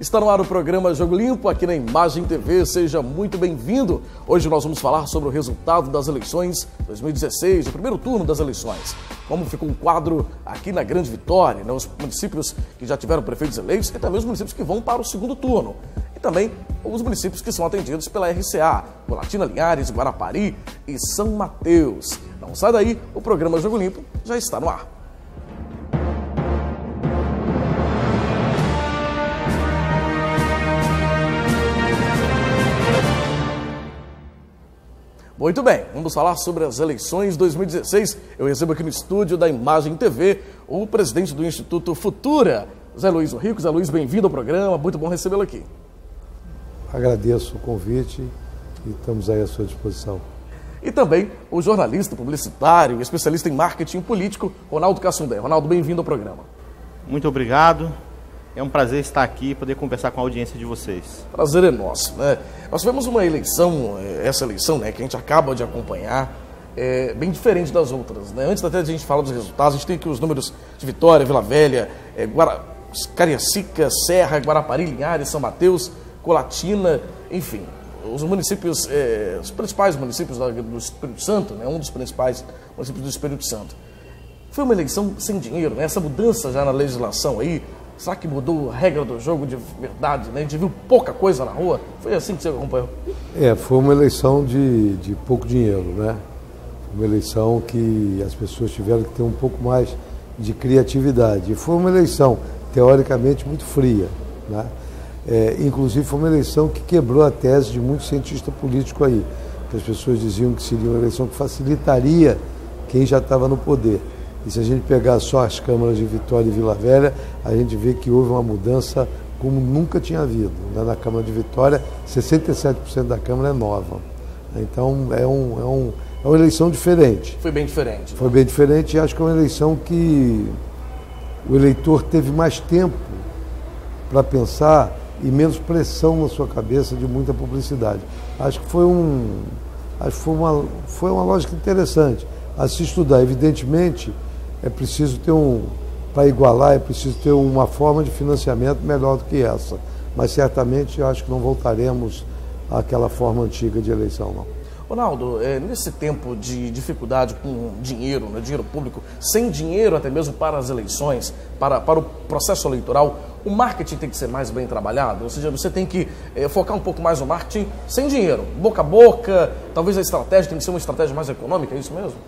Está no ar o programa Jogo Limpo aqui na Imagem TV. Seja muito bem-vindo. Hoje nós vamos falar sobre o resultado das eleições 2016, o primeiro turno das eleições. Como ficou o quadro aqui na Grande Vitória, né? os municípios que já tiveram prefeitos eleitos e também os municípios que vão para o segundo turno. E também os municípios que são atendidos pela RCA, Colatina Linhares, Guarapari e São Mateus. Não sai daí, o programa Jogo Limpo já está no ar. Muito bem, vamos falar sobre as eleições 2016. Eu recebo aqui no estúdio da Imagem TV o presidente do Instituto Futura, Zé Luiz Rico. Zé Luiz, bem-vindo ao programa, muito bom recebê-lo aqui. Agradeço o convite e estamos aí à sua disposição. E também o jornalista, publicitário, especialista em marketing político, Ronaldo Cassundé. Ronaldo, bem-vindo ao programa. Muito obrigado. É um prazer estar aqui e poder conversar com a audiência de vocês. Prazer é nosso. Né? Nós tivemos uma eleição, eh, essa eleição né, que a gente acaba de acompanhar, é, bem diferente das outras. Né? Antes até a gente falar dos resultados, a gente tem aqui os números de Vitória, Vila Velha, é, Guara... Cariacica, Serra, Guarapari, Linhares, São Mateus, Colatina, enfim, os municípios, os principais municípios do Espírito Santo, né, um dos principais municípios do Espírito Santo. Foi uma eleição sem dinheiro, né? essa mudança já na legislação aí, Será que mudou a regra do jogo de verdade? Né? A gente viu pouca coisa na rua. Foi assim que você acompanhou? É, foi uma eleição de, de pouco dinheiro, né? Uma eleição que as pessoas tiveram que ter um pouco mais de criatividade. E foi uma eleição, teoricamente, muito fria. Né? É, inclusive, foi uma eleição que quebrou a tese de muitos cientistas políticos aí. Que as pessoas diziam que seria uma eleição que facilitaria quem já estava no poder. E se a gente pegar só as câmaras de Vitória e Vila Velha, a gente vê que houve uma mudança como nunca tinha havido. Né? Na Câmara de Vitória, 67% da Câmara é nova. Então é, um, é, um, é uma eleição diferente. Foi bem diferente. Foi bem diferente e acho que é uma eleição que o eleitor teve mais tempo para pensar e menos pressão na sua cabeça de muita publicidade. Acho que foi um. Acho que foi uma, foi uma lógica interessante a se estudar. Evidentemente, é preciso ter um, para igualar, é preciso ter uma forma de financiamento melhor do que essa. Mas certamente eu acho que não voltaremos àquela forma antiga de eleição, não. Ronaldo, é, nesse tempo de dificuldade com dinheiro, né, dinheiro público, sem dinheiro até mesmo para as eleições, para, para o processo eleitoral, o marketing tem que ser mais bem trabalhado? Ou seja, você tem que é, focar um pouco mais no marketing sem dinheiro, boca a boca, talvez a estratégia tem que ser uma estratégia mais econômica, é isso mesmo?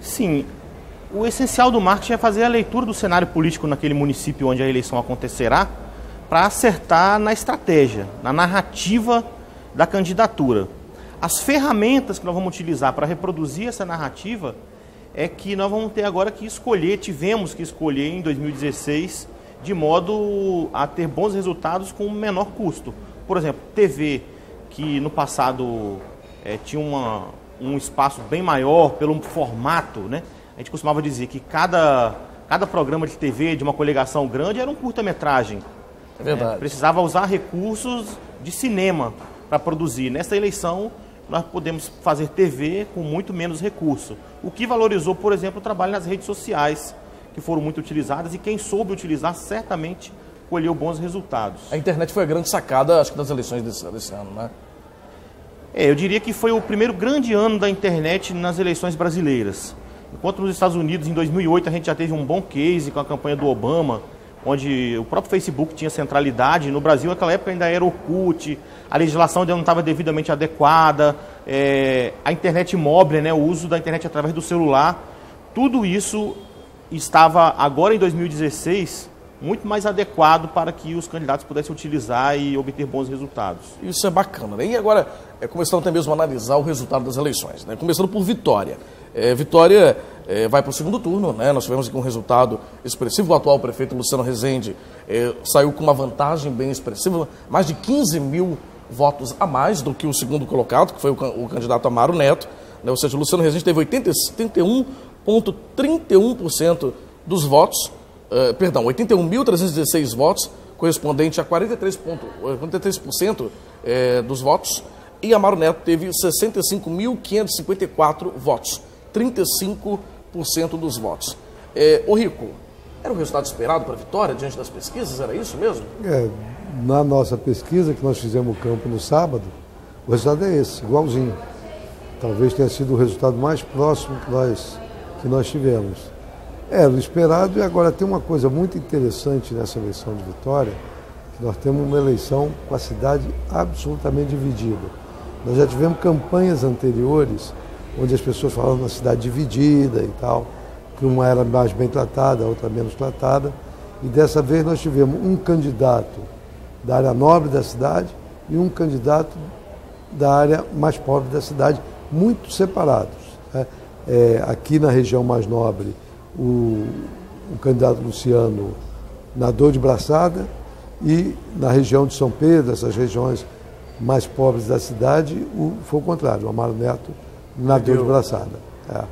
Sim, o essencial do marketing é fazer a leitura do cenário político naquele município onde a eleição acontecerá, para acertar na estratégia, na narrativa da candidatura. As ferramentas que nós vamos utilizar para reproduzir essa narrativa é que nós vamos ter agora que escolher, tivemos que escolher em 2016, de modo a ter bons resultados com menor custo. Por exemplo, TV, que no passado é, tinha uma, um espaço bem maior pelo formato, né? A gente costumava dizer que cada, cada programa de TV de uma coligação grande era um curta-metragem. É verdade. É, precisava usar recursos de cinema para produzir. Nessa eleição, nós podemos fazer TV com muito menos recurso. O que valorizou, por exemplo, o trabalho nas redes sociais, que foram muito utilizadas, e quem soube utilizar certamente colheu bons resultados. A internet foi a grande sacada, acho que, das eleições desse, desse ano, né? É, eu diria que foi o primeiro grande ano da internet nas eleições brasileiras. Enquanto nos Estados Unidos, em 2008, a gente já teve um bom case com a campanha do Obama, onde o próprio Facebook tinha centralidade. No Brasil, naquela época, ainda era Orkut, a legislação ainda não estava devidamente adequada, é, a internet móvel, né, o uso da internet através do celular. Tudo isso estava, agora em 2016, muito mais adequado para que os candidatos pudessem utilizar e obter bons resultados. Isso é bacana. Né? E agora, é, começando até mesmo a analisar o resultado das eleições. Né? Começando por Vitória. É, Vitória é, vai para o segundo turno, né? nós tivemos aqui um resultado expressivo. O atual prefeito Luciano Rezende é, saiu com uma vantagem bem expressiva, mais de 15 mil votos a mais do que o segundo colocado, que foi o, o candidato Amaro Neto. Né? Ou seja, Luciano Rezende teve 81,31% dos votos uh, perdão, 81.316 votos, correspondente a 43%, 43% é, dos votos, e Amaro Neto teve 65.554 votos, 35% dos votos. É, o Rico, era o resultado esperado para a vitória diante das pesquisas? Era isso mesmo? É, na nossa pesquisa, que nós fizemos o campo no sábado, o resultado é esse, igualzinho. Talvez tenha sido o resultado mais próximo que nós, que nós tivemos. Era o esperado e agora tem uma coisa muito interessante nessa eleição de Vitória, que nós temos uma eleição com a cidade absolutamente dividida. Nós já tivemos campanhas anteriores onde as pessoas falavam na cidade dividida e tal, que uma era mais bem tratada, a outra menos tratada. E dessa vez nós tivemos um candidato da área nobre da cidade e um candidato da área mais pobre da cidade, muito separados. Né? É, aqui na região mais nobre, o, o candidato Luciano nadou de braçada e na região de São Pedro, essas regiões mais pobres da cidade, o, foi o contrário, o Amaro Neto nadou de braçada. É.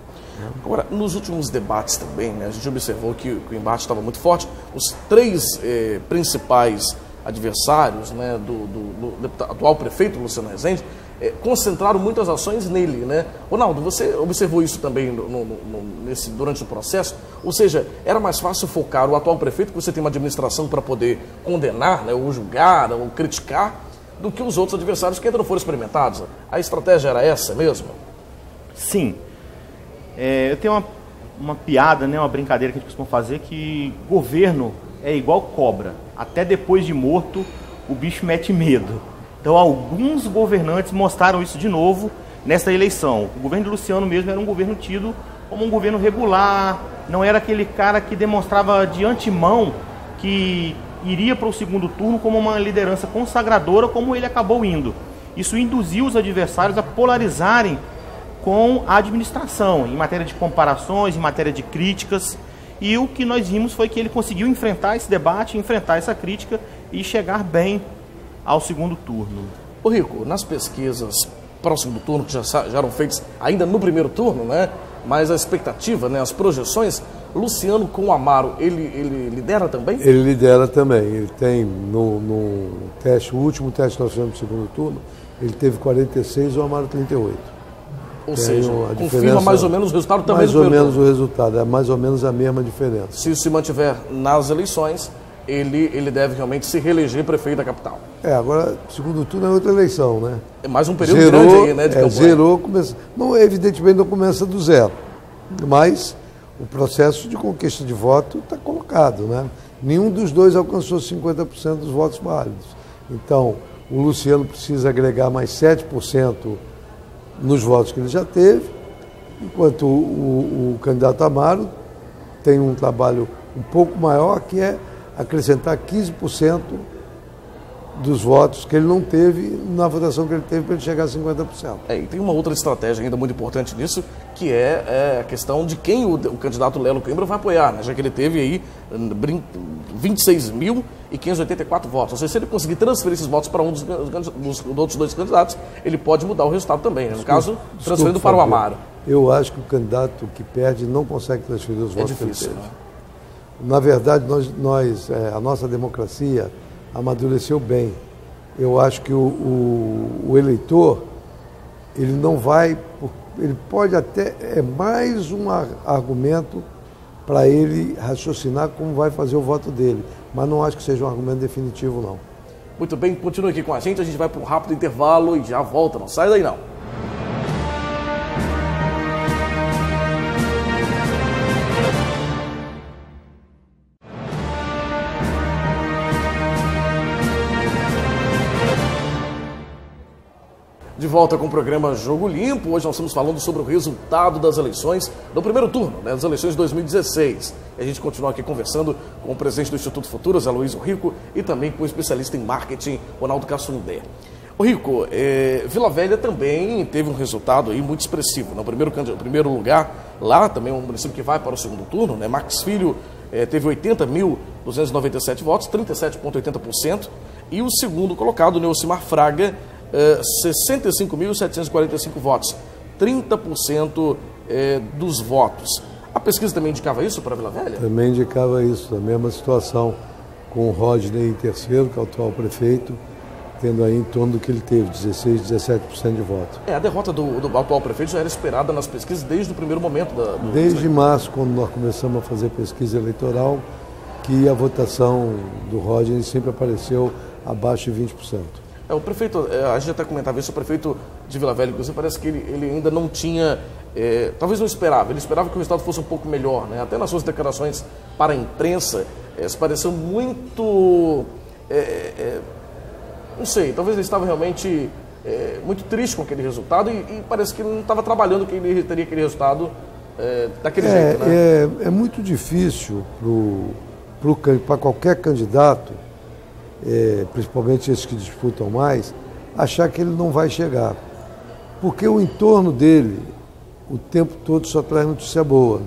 Agora, nos últimos debates também, né, a gente observou que, que o embate estava muito forte. Os três eh, principais adversários né, do, do, do, atual prefeito, Luciano Rezende, eh, concentraram muitas ações nele. Né? Ronaldo, você observou isso também no, no, no, nesse, durante o processo? Ou seja, era mais fácil focar o atual prefeito, que você tem uma administração para poder condenar, né, ou julgar, ou criticar, do que os outros adversários que ainda não foram experimentados. A estratégia era essa mesmo? Sim. É, eu tenho uma, uma piada, né, uma brincadeira que a gente costuma fazer, que governo é igual cobra. Até depois de morto, o bicho mete medo. Então, alguns governantes mostraram isso de novo nessa eleição. O governo de Luciano mesmo era um governo tido como um governo regular, não era aquele cara que demonstrava de antemão que iria para o segundo turno como uma liderança consagradora, como ele acabou indo. Isso induziu os adversários a polarizarem com a administração, em matéria de comparações, em matéria de críticas. E o que nós vimos foi que ele conseguiu enfrentar esse debate, enfrentar essa crítica e chegar bem ao segundo turno. Ô Rico, nas pesquisas para o segundo turno, que já, já eram feitas ainda no primeiro turno, né? Mas a expectativa, né, as projeções, Luciano com o Amaro, ele, ele lidera também? Ele lidera também. Ele tem no, no teste, o último teste que nós fizemos no segundo turno, ele teve 46 e o Amaro 38. Ou tem seja, confirma mais ou menos o resultado também Mais ou menos o resultado, é mais ou menos a mesma diferença. Se se mantiver nas eleições, ele, ele deve realmente se reeleger prefeito da capital. É, agora, segundo turno é outra eleição, né? É mais um período zerou, grande aí, né, de é, campanha. Zerou, começa, não, evidentemente não começa do zero, mas o processo de conquista de voto está colocado, né? Nenhum dos dois alcançou 50% dos votos válidos. Então, o Luciano precisa agregar mais 7% nos votos que ele já teve, enquanto o, o, o candidato Amaro tem um trabalho um pouco maior, que é acrescentar 15% dos votos que ele não teve na votação que ele teve para ele chegar a 50%. É, e tem uma outra estratégia ainda muito importante nisso, que é, é a questão de quem o, o, candidato Lelo Coimbra vai apoiar, né? já que ele teve aí 26.584 votos. Ou seja, se ele conseguir transferir esses votos para um dos, dos, dos, outros dois candidatos, ele pode mudar o resultado também. Né? No desculpa, caso, transferindo desculpa, para o Amaro. Eu acho que o candidato que perde não consegue transferir os é votos difícil, que ele teve. Né? Na verdade, nós, nós é, a nossa democracia amadureceu bem. Eu acho que o, o, o, eleitor, ele não vai, ele pode até, é mais um argumento para ele raciocinar como vai fazer o voto dele, mas não acho que seja um argumento definitivo, não. Muito bem, continue aqui com a gente, a gente vai para um rápido intervalo e já volta, não sai daí não. Volta com o programa Jogo Limpo. Hoje nós estamos falando sobre o resultado das eleições do primeiro turno, né, das eleições de 2016. E a gente continua aqui conversando com o presidente do Instituto Futuras, Aloysio Rico, e também com o especialista em marketing, Ronaldo Cassundé. O Rico, é, Vila Velha também teve um resultado aí muito expressivo. No primeiro, primeiro lugar, lá também é um município que vai para o segundo turno, né? Max Filho é, teve 80.297 votos, 37,80%. E o segundo colocado, Neucimar Fraga, 65.745 eh, votos, 30% eh, dos votos. A pesquisa também indicava isso para Vila Velha? Também indicava isso, a mesma situação com o Rodney em terceiro, que é o atual prefeito, tendo aí em torno do que ele teve, 16, 17% de voto. É, a derrota do, do, atual prefeito já era esperada nas pesquisas desde o primeiro momento da. Do... Desde março, quando nós começamos a fazer pesquisa eleitoral, que a votação do Rodney sempre apareceu abaixo de 20%. É, o prefeito, é, a gente até comentava isso, o prefeito de Vila Velha, inclusive, parece que ele, ele ainda não tinha, é, talvez não esperava, ele esperava que o resultado fosse um pouco melhor, né? Até nas suas declarações para a imprensa, é, se pareceu muito, é, é, não sei, talvez ele estava realmente é, muito triste com aquele resultado e, e parece que não estava trabalhando que ele teria aquele resultado daquele jeito, né? É, é muito difícil para qualquer candidato é, principalmente esses que disputam mais, achar que ele não vai chegar. Porque o entorno dele, o tempo todo, só traz notícia boa.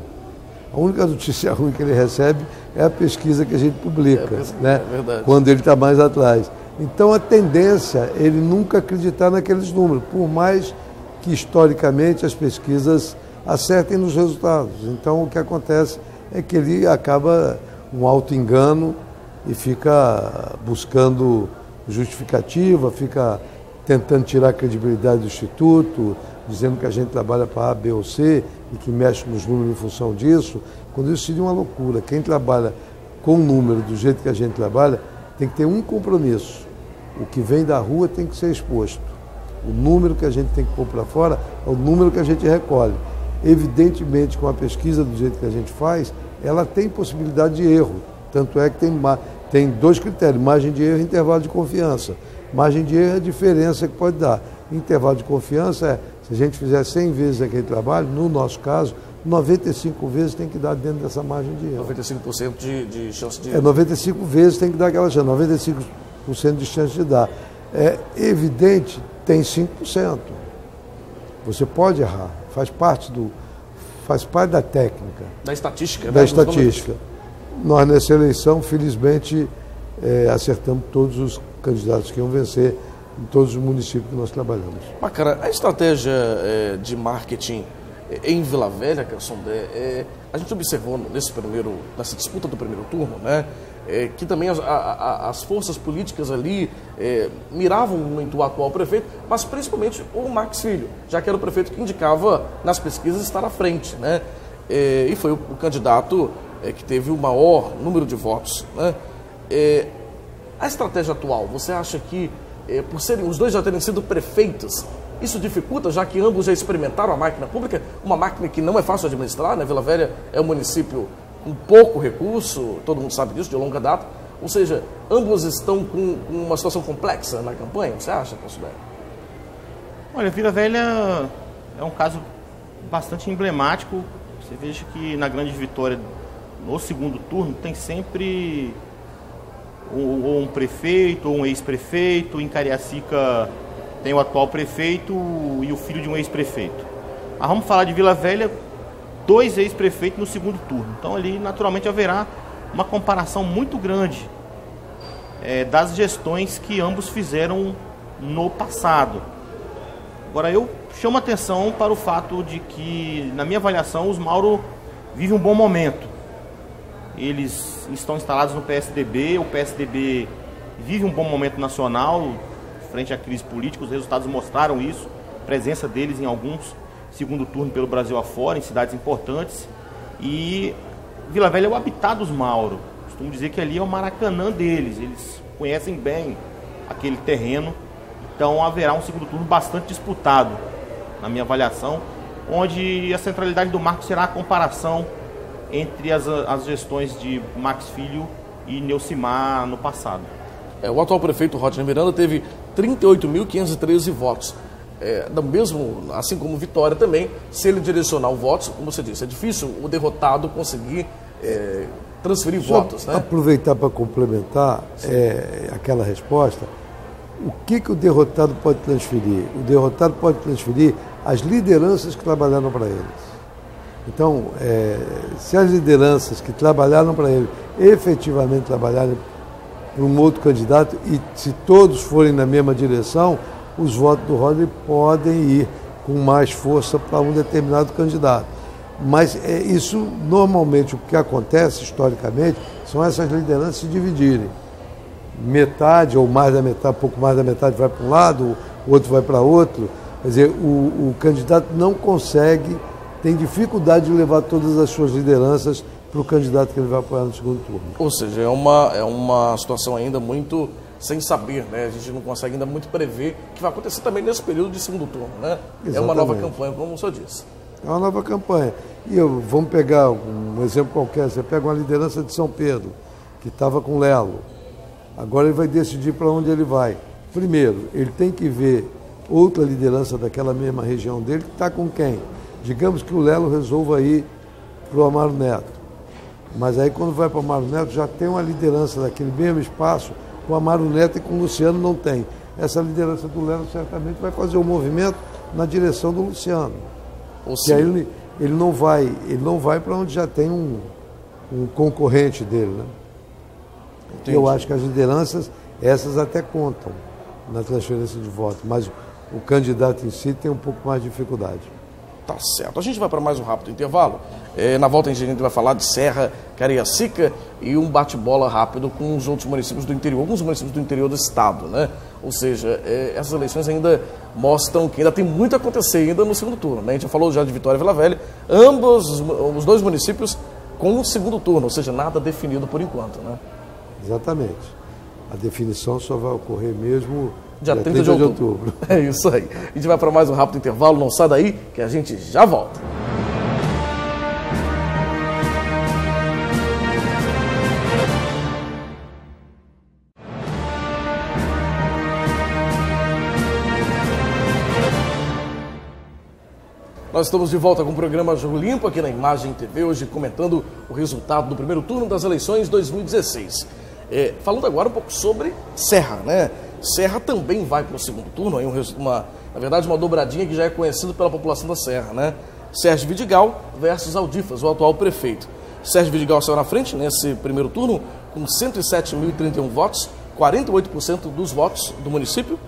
A única notícia ruim que ele recebe é a pesquisa que a gente publica, é, né? É quando ele está mais atrás. Então a tendência é ele nunca acreditar naqueles números, por mais que historicamente as pesquisas acertem nos resultados. Então o que acontece é que ele acaba um auto-engano e fica buscando justificativa, fica tentando tirar a credibilidade do Instituto, dizendo que a gente trabalha para A, B ou C e que mexe nos números em função disso, quando isso seria uma loucura. Quem trabalha com número do jeito que a gente trabalha tem que ter um compromisso. O que vem da rua tem que ser exposto. O número que a gente tem que pôr para fora é o número que a gente recolhe. Evidentemente, com a pesquisa do jeito que a gente faz, ela tem possibilidade de erro. Tanto é que tem, tem dois critérios, margem de erro e intervalo de confiança. Margem de erro é a diferença que pode dar. Intervalo de confiança é, se a gente fizer 100 vezes aquele trabalho, no nosso caso, 95 vezes tem que dar dentro dessa margem de erro. 95% de, de chance de... É, 95 vezes tem que dar aquela chance, 95% de chance de dar. É evidente, tem 5%. Você pode errar, faz parte do faz parte da técnica. Da estatística. Da né? estatística. Nós, nessa eleição, felizmente, é, acertamos todos os candidatos que iam vencer em todos os municípios que nós trabalhamos. Bacana. A estratégia é, de marketing é, em Vila Velha, Cassondé, é, a gente observou nesse primeiro, nessa disputa do primeiro turno, né, é, que também as, a, as, forças políticas ali é, miravam muito o atual prefeito, mas principalmente o Max Filho, já que era o prefeito que indicava nas pesquisas estar à frente, né? É, e foi o, o candidato é, que teve o maior número de votos. Né? É, a estratégia atual, você acha que, é, por serem os dois já terem sido prefeitos, isso dificulta, já que ambos já experimentaram a máquina pública, uma máquina que não é fácil de administrar, né? Vila Velha é um município com pouco recurso, todo mundo sabe disso, de longa data. Ou seja, ambos estão com, com uma situação complexa na campanha, você acha, considera? Olha, Vila Velha é um caso bastante emblemático. Você veja que na grande vitória no segundo turno tem sempre ou um prefeito ou um ex-prefeito. Em Cariacica tem o atual prefeito e o filho de um ex-prefeito. Mas vamos falar de Vila Velha, dois ex-prefeitos no segundo turno. Então ali naturalmente haverá uma comparação muito grande é, das gestões que ambos fizeram no passado. Agora eu chamo atenção para o fato de que, na minha avaliação, os Mauro vive um bom momento eles estão instalados no PSDB, o PSDB vive um bom momento nacional frente à crise política, os resultados mostraram isso, presença deles em alguns segundo turno pelo Brasil afora, em cidades importantes, e Vila Velha é o habitat dos Mauro, costumo dizer que ali é o Maracanã deles, eles conhecem bem aquele terreno, então haverá um segundo turno bastante disputado, na minha avaliação, onde a centralidade do marco será a comparação entre as, as gestões de Max Filho e Neucimar no passado. É, o atual prefeito Rodney Miranda teve 38.513 votos. É, mesmo, assim como Vitória também, se ele direcionar o voto, como você disse, é difícil o derrotado conseguir é, transferir Só votos. Né? Aproveitar para complementar é, aquela resposta, o que, que o derrotado pode transferir? O derrotado pode transferir as lideranças que trabalharam para eles. Então, é, se as lideranças que trabalharam para ele efetivamente trabalharem para um outro candidato e se todos forem na mesma direção, os votos do Rodney podem ir com mais força para um determinado candidato. Mas é, isso, normalmente, o que acontece historicamente são essas lideranças se dividirem. Metade ou mais da metade, pouco mais da metade vai para um lado, o outro vai para outro. Quer dizer, o, o candidato não consegue tem dificuldade de levar todas as suas lideranças para o candidato que ele vai apoiar no segundo turno. Ou seja, é uma, é uma situação ainda muito sem saber, né? A gente não consegue ainda muito prever o que vai acontecer também nesse período de segundo turno, né? Exatamente. É uma nova campanha, como o senhor disse. É uma nova campanha. E eu, vamos pegar um exemplo qualquer, você pega uma liderança de São Pedro, que estava com Lelo. Agora ele vai decidir para onde ele vai. Primeiro, ele tem que ver outra liderança daquela mesma região dele que está com quem? Digamos que o Lelo resolva ir para o Amaro Neto. Mas aí quando vai para o Amaro Neto já tem uma liderança daquele mesmo espaço, com o Amaro Neto e com o Luciano não tem. Essa liderança do Lelo certamente vai fazer o um movimento na direção do Luciano. Ou que aí ele, ele não vai, ele não vai para onde já tem um, um concorrente dele, né? Entendi. Eu acho que as lideranças, essas até contam na transferência de voto, mas o candidato em si tem um pouco mais de dificuldade. Tá certo. A gente vai para mais um rápido intervalo. É, na volta a gente vai falar de Serra, Cariacica e um bate-bola rápido com os outros municípios do interior, alguns municípios do interior do estado, né? Ou seja, é, essas eleições ainda mostram que ainda tem muito a acontecer ainda no segundo turno. Né? A gente já falou já de Vitória e Vila Velha, ambos os dois municípios com o segundo turno, ou seja, nada definido por enquanto, né? Exatamente. A definição só vai ocorrer mesmo dia 30, 30 de, outubro. de outubro. É isso aí. A gente vai para mais um rápido intervalo, não sai daí que a gente já volta. Nós estamos de volta com o programa Jogo Limpo aqui na Imagem TV, hoje comentando o resultado do primeiro turno das eleições 2016. É, falando agora um pouco sobre Serra, né? Serra também vai para o segundo turno, aí uma, na verdade uma dobradinha que já é conhecida pela população da Serra, né? Sérgio Vidigal versus Aldifas, o atual prefeito. Sérgio Vidigal saiu na frente nesse primeiro turno com 107.031 votos, 48% dos votos do município,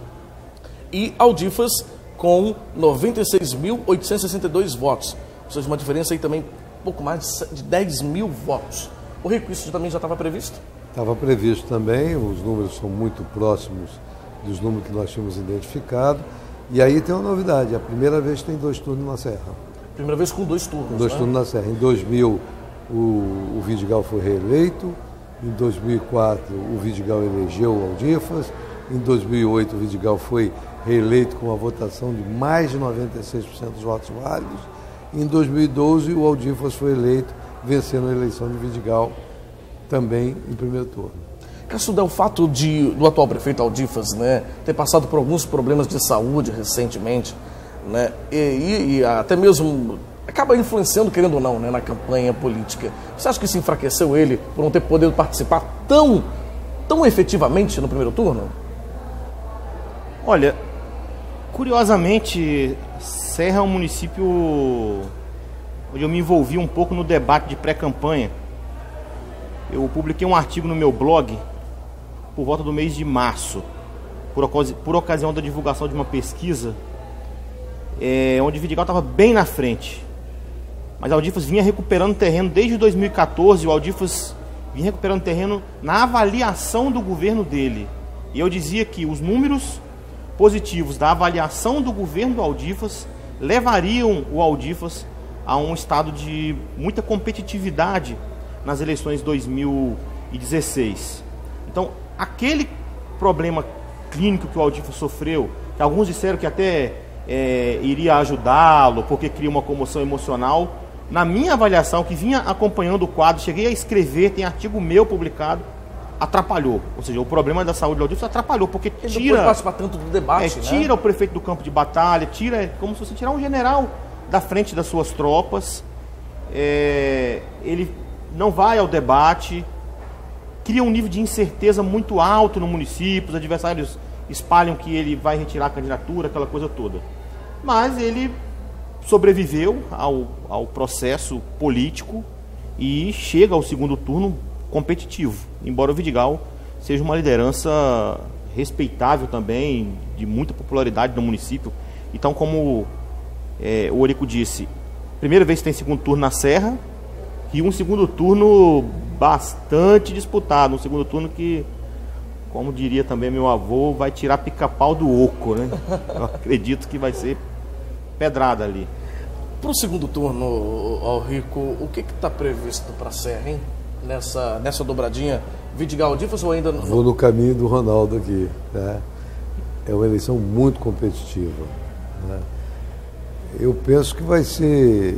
e Aldifas com 96.862 votos. Ou seja, uma diferença aí também pouco mais de 10 mil votos. O Rico, isso também já estava previsto? Estava previsto também, os números são muito próximos dos números que nós tínhamos identificado. E aí tem uma novidade, é a primeira vez que tem dois turnos na Serra. Primeira vez com dois turnos, Dois né? turnos na Serra. Em 2000, o, o Vidigal foi reeleito. Em 2004, o Vidigal elegeu o Aldifas. Em 2008, o Vidigal foi reeleito com uma votação de mais de 96% dos votos válidos. Em 2012, o Aldifas foi eleito, vencendo a eleição de Vidigal, também em primeiro turno. Cassuda, o fato de, do atual prefeito Aldifas né, ter passado por alguns problemas de saúde recentemente, né, e, e, e até mesmo acaba influenciando, querendo ou não, né, na campanha política. Você acha que isso enfraqueceu ele por não ter podido participar tão, tão efetivamente no primeiro turno? Olha, Curiosamente, Serra é um município onde eu me envolvi um pouco no debate de pré-campanha. Eu publiquei um artigo no meu blog por volta do mês de março, por, ocasi por ocasião da divulgação de uma pesquisa, é, onde Vidigal estava bem na frente. Mas Aldifas vinha recuperando terreno desde 2014, o Aldifas vinha recuperando terreno na avaliação do governo dele. E eu dizia que os números positivos da avaliação do governo do Aldifas levariam o Aldifas a um estado de muita competitividade nas eleições 2016. Então, aquele problema clínico que o Aldifas sofreu, que alguns disseram que até é, iria ajudá-lo porque cria uma comoção emocional, na minha avaliação, que vinha acompanhando o quadro, cheguei a escrever, tem artigo meu publicado, atrapalhou. Ou seja, o problema da saúde do Aldilson atrapalhou, porque Ele tira. Não tanto do debate. É, tira né? o prefeito do campo de batalha, tira. É como se você tirar um general da frente das suas tropas. É, ele não vai ao debate, cria um nível de incerteza muito alto no município, os adversários espalham que ele vai retirar a candidatura, aquela coisa toda. Mas ele sobreviveu ao, ao processo político e chega ao segundo turno competitivo, embora o Vidigal seja uma liderança respeitável também, de muita popularidade no município. Então, como é, o Orico disse, primeira vez que tem segundo turno na Serra e um segundo turno bastante disputado, um segundo turno que, como diria também meu avô, vai tirar pica-pau do oco, né? Eu acredito que vai ser pedrada ali. Para o segundo turno, ao Rico, o que está previsto para a Serra, hein? nessa, nessa dobradinha Vidigal Difas ou ainda... Vou no caminho do Ronaldo aqui. Né? É uma eleição muito competitiva. Né? Eu penso que vai ser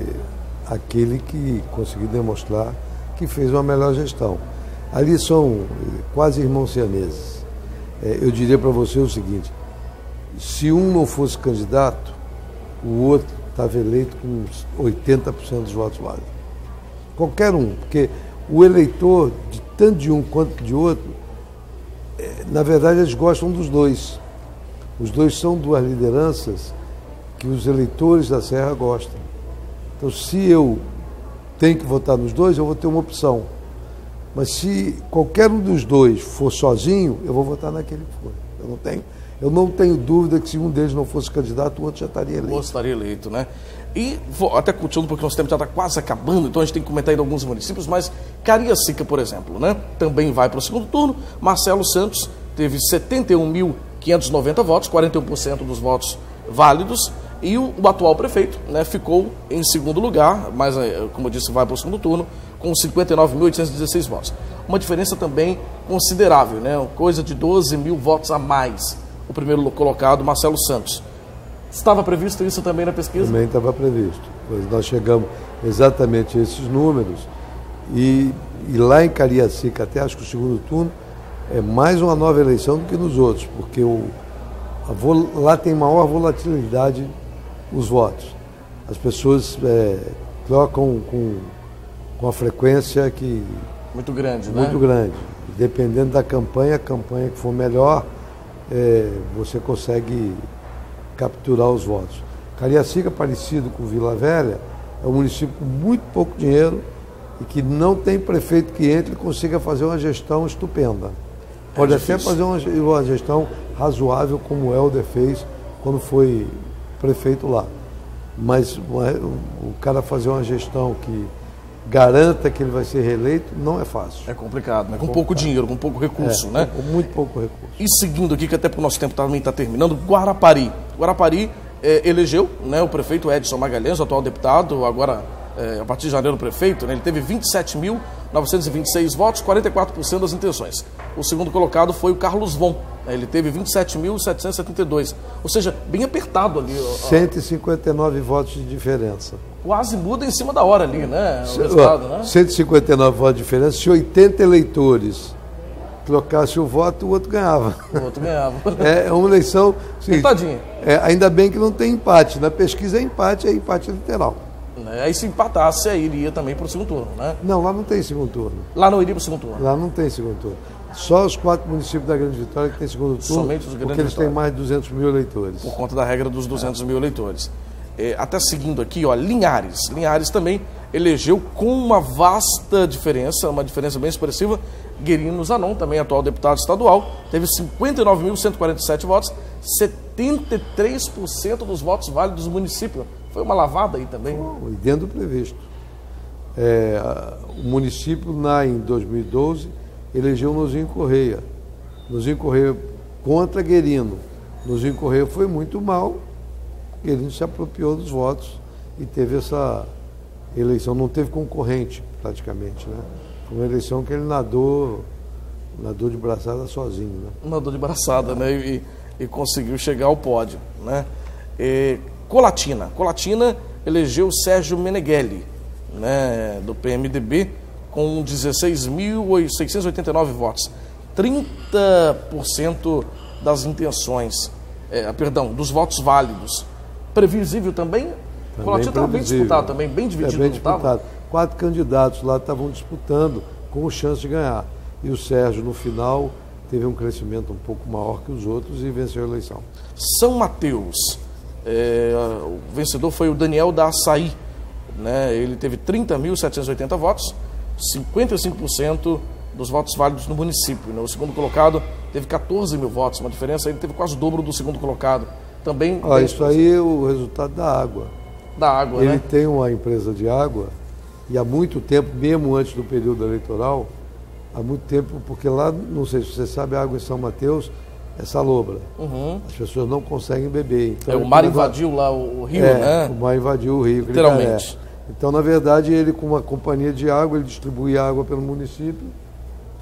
aquele que conseguir demonstrar que fez uma melhor gestão. Ali são quase irmãos siameses. É, eu diria para você o seguinte: se um não fosse candidato, o outro estava eleito com 80% dos votos válidos. Qualquer um, porque o eleitor, de tanto de um quanto de outro, é, na verdade eles gostam dos dois. Os dois são duas lideranças que os eleitores da Serra gostam. Então, se eu tenho que votar nos dois, eu vou ter uma opção. Mas se qualquer um dos dois for sozinho, eu vou votar naquele que for. Eu não tenho, eu não tenho dúvida que se um deles não fosse candidato, o outro já estaria eleito. O outro estaria eleito, né? E vou até continuando, porque nosso tempo já está quase acabando, então a gente tem que comentar ainda alguns municípios, mas Cariacica, por exemplo, né? Também vai para o segundo turno. Marcelo Santos teve 71.590 votos, 41% dos votos válidos. E o, o, atual prefeito né, ficou em segundo lugar, mas, eh, como eu disse, vai para o segundo turno, com 59.816 votos. Uma diferença também considerável, né, coisa de 12 mil votos a mais. O primeiro colocado, Marcelo Santos. Estava previsto isso também na pesquisa? Também estava previsto. Pois nós chegamos exatamente a esses números e, e lá em Cariacica, até acho que o segundo turno, é mais uma nova eleição do que nos outros, porque o, a, lá tem maior volatilidade os votos. As pessoas é, trocam com, com a frequência que. Muito grande, né? Muito grande. Dependendo da campanha, a campanha que for melhor, é, você consegue capturar os votos. Cariacica, parecido com Vila Velha, é um município com muito pouco dinheiro e que não tem prefeito que entre e consiga fazer uma gestão estupenda. Pode é até fazer uma, uma gestão razoável, como o Helder fez quando foi prefeito lá. Mas o cara fazer uma gestão que garanta que ele vai ser reeleito não é fácil. É complicado, né? Com pouco dinheiro, com pouco recurso, é, né? Com muito pouco recurso. E seguindo aqui, que até para o nosso tempo também está terminando, Guarapari. Guarapari é, elegeu né, o prefeito Edson Magalhães, o atual deputado, agora é, a partir de janeiro prefeito, né, ele teve 27.926 votos, 44% das intenções. O segundo colocado foi o Carlos Von, né, ele teve 27.772, ou seja, bem apertado ali. 159 votos de diferença. Quase muda em cima da hora ali, né? O resultado, né? 159 votos de diferença, se 80 eleitores trocasse o voto, o outro ganhava. O outro ganhava. É, é uma eleição. Seguinte, é, ainda bem que não tem empate. Na pesquisa é empate, é empate literal. Né? Aí se empatasse, aí iria também para o segundo turno, né? Não, lá não tem segundo turno. Lá não iria para o segundo turno? Lá não tem segundo turno. Só os quatro municípios da Grande Vitória que tem segundo turno. Somente os grandes Porque eles têm mais de 200 mil eleitores. Por conta da regra dos 200 é. mil eleitores. É, até seguindo aqui, ó, Linhares. Linhares também elegeu com uma vasta diferença, uma diferença bem expressiva, Guerino Zanon, também atual deputado estadual, teve 59.147 votos, 73% dos votos válidos do município. Foi uma lavada aí também. e dentro do previsto. É, o município, na, em 2012, elegeu Nozinho Correia. Nozinho Correia contra Guerino. Nozinho Correia foi muito mal. Guerino se apropriou dos votos e teve essa eleição. Não teve concorrente, praticamente. Né? Foi uma eleição que ele nadou, nadou de braçada sozinho. Né? Nadou de braçada, né? E, e conseguiu chegar ao pódio. Né? E, Colatina. Colatina elegeu Sérgio Meneghelli, né, do PMDB, com 16.689 votos. 30% das intenções, é, perdão, dos votos válidos. Previsível também? também Colatina estava bem disputado também, bem dividido. É bem disputado. Quatro candidatos lá estavam disputando com chance de ganhar. E o Sérgio, no final, teve um crescimento um pouco maior que os outros e venceu a eleição. São Mateus, é, o vencedor foi o Daniel da Açaí. Né? Ele teve 30.780 votos, 55% dos votos válidos no município. Né? O segundo colocado teve 14 mil votos, uma diferença, ele teve quase o dobro do segundo colocado. Também. Ah, isso aí é o resultado da água. Da água, ele né? tem uma empresa de água e há muito tempo, mesmo antes do período eleitoral, há muito tempo, porque lá, não sei se você sabe, a água em São Mateus é salobra. Uhum. As pessoas não conseguem beber. Então, é, o mar invadiu lá o, rio, é, né? O mar invadiu o rio. Literalmente. Então, na verdade, ele com uma companhia de água, ele distribui água pelo município,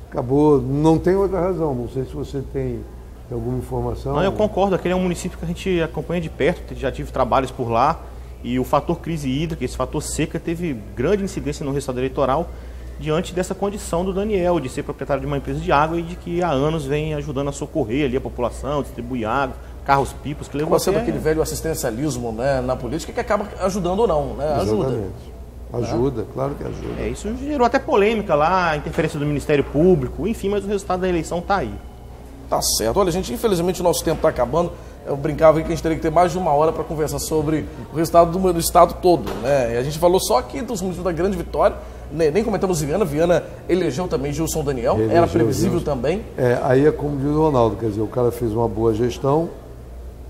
acabou, não tem outra razão, não sei se você tem, tem alguma informação. Não, eu concordo, aquele é um município que a gente acompanha de perto, já tive trabalhos por lá, e o fator crise hídrica, esse fator seca, teve grande incidência no resultado eleitoral, diante dessa condição do Daniel, de ser proprietário de uma empresa de água e de que há anos vem ajudando a socorrer ali a população, distribuir água, carros pipos que levou Acaba sendo aquele velho assistencialismo né, na política que acaba ajudando ou não, né? Ajuda. Exatamente. Ajuda, é. claro que ajuda. É, isso gerou até polêmica lá, a interferência do Ministério Público, enfim, mas o resultado da eleição está aí. Tá certo. Olha, gente, infelizmente o nosso tempo está acabando. Eu brincava que a gente teria que ter mais de uma hora para conversar sobre o resultado do, do, estado todo. Né? E a gente falou só aqui dos municípios da grande vitória, nem, nem comentamos Viana. Viana elegeu também Gilson Daniel, elegeu era previsível Gilson. também. É, aí é como diz o Ronaldo, quer dizer, o cara fez uma boa gestão,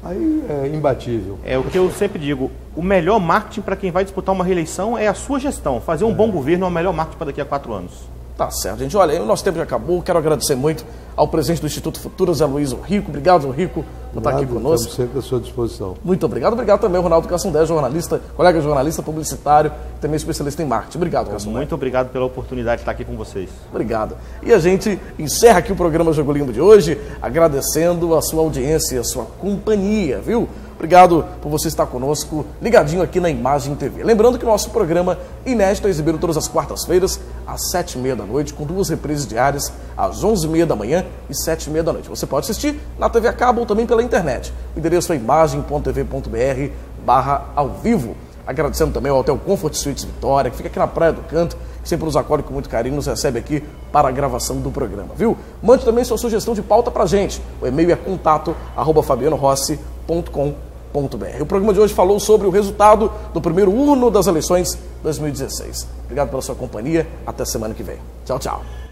aí é imbatível. É o que eu sempre digo, o melhor marketing para quem vai disputar uma reeleição é a sua gestão. Fazer um é. bom governo é o melhor marketing para daqui a quatro anos. Tá certo, gente. Olha, o nosso tempo já acabou. Quero agradecer muito ao presidente do Instituto Futuro, Zé Luiz Rico. Obrigado, Rico, por estar aqui conosco. Estamos sempre à sua disposição. Muito obrigado. Obrigado também ao Ronaldo Cassundé, jornalista, colega jornalista, publicitário, também especialista em marketing. Obrigado, Cassundé. Muito obrigado pela oportunidade de estar aqui com vocês. Obrigado. E a gente encerra aqui o programa Jogo Limbo de hoje, agradecendo a sua audiência, a sua companhia, viu? Obrigado por você estar conosco, ligadinho aqui na Imagem TV. Lembrando que o nosso programa inédito é exibido todas as quartas-feiras, às sete e meia da noite, com duas reprises diárias, às onze e meia da manhã e sete e meia da noite. Você pode assistir na TV a cabo ou também pela internet. O endereço é imagem.tv.br barra ao vivo. Agradecendo também ao Hotel Comfort Suites Vitória, que fica aqui na Praia do Canto, que sempre nos acolhe com muito carinho, nos recebe aqui para a gravação do programa, viu? Mande também sua sugestão de pauta para gente. O e-mail é contato arroba fabianorossi.com.br. O programa de hoje falou sobre o resultado do primeiro urno das eleições 2016. Obrigado pela sua companhia. Até semana que vem. Tchau, tchau.